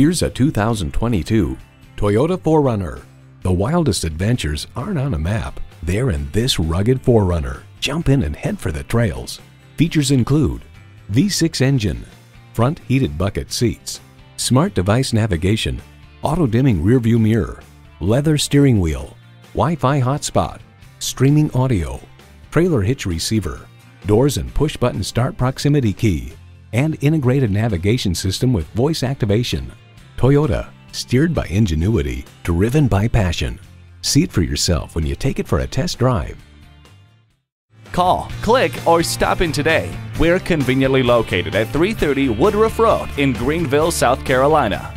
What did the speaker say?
Here's a 2022 Toyota 4Runner. The wildest adventures aren't on a map. They're in this rugged 4Runner. Jump in and head for the trails. Features include V6 engine, front heated bucket seats, smart device navigation, auto-dimming rearview mirror, leather steering wheel, Wi-Fi hotspot, streaming audio, trailer hitch receiver, doors and push-button start proximity key, and integrated navigation system with voice activation. Toyota, steered by ingenuity, driven by passion. See it for yourself when you take it for a test drive. Call, click, or stop in today. We're conveniently located at 330 Woodruff Road in Greenville, South Carolina.